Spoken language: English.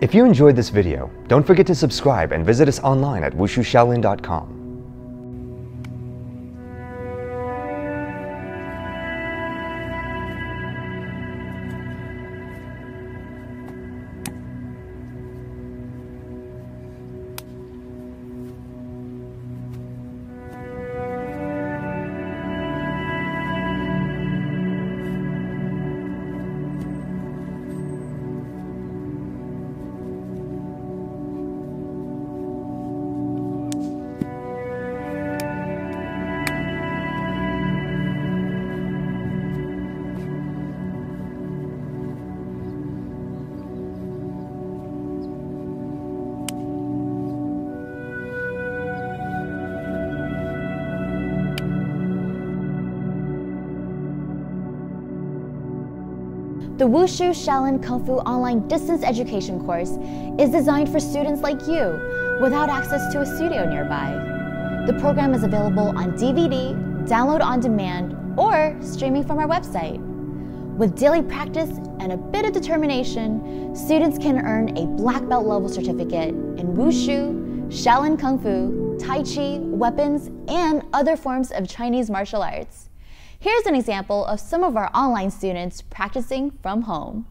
If you enjoyed this video, don't forget to subscribe and visit us online at wushushaolin.com. The Wushu Shaolin Kung Fu online distance education course is designed for students like you without access to a studio nearby. The program is available on DVD, download on demand, or streaming from our website. With daily practice and a bit of determination, students can earn a black belt level certificate in Wushu, Shaolin Kung Fu, Tai Chi, weapons, and other forms of Chinese martial arts. Here's an example of some of our online students practicing from home.